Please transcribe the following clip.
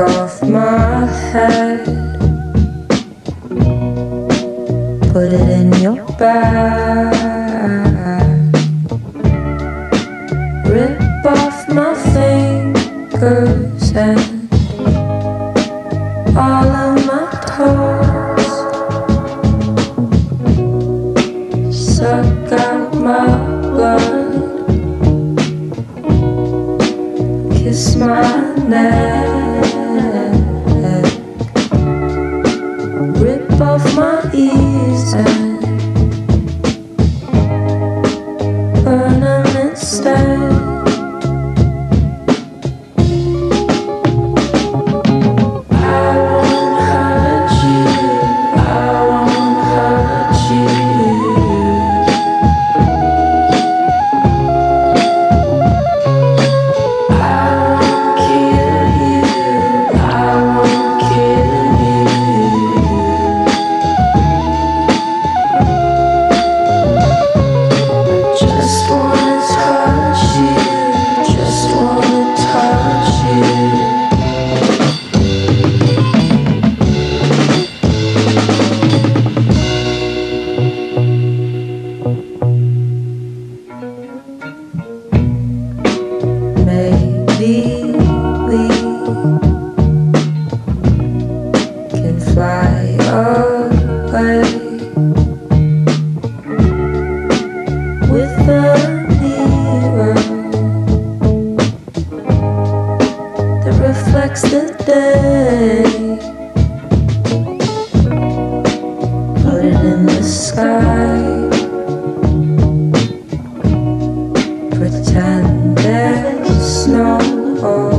off my head. Put it in your bag. Rip off my fingers and all of my toes. Suck out my blood. Kiss my neck. Off my ears the day. Put it in the sky. Pretend there's snow.